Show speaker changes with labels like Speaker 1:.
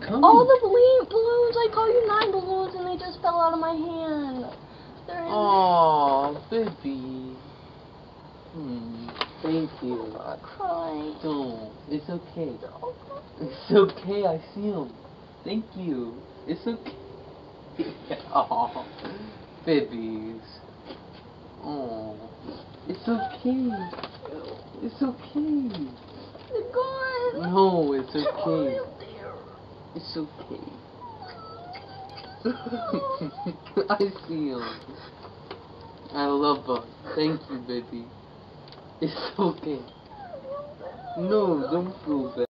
Speaker 1: coming?
Speaker 2: All the balloon balloons, I call you nine balloons, and they just fell out of my hand. They're in
Speaker 1: Aw, baby. Hmm. Thank you.
Speaker 2: not crying.
Speaker 1: Don't. It's okay. It's okay. I see them. Thank you. It's okay. Aw, babies. Oh, it's okay. It's okay.
Speaker 2: They're gone.
Speaker 1: No, it's okay. It's okay. I see them. I love them. Thank you, baby. It's okay. No, don't feel bad.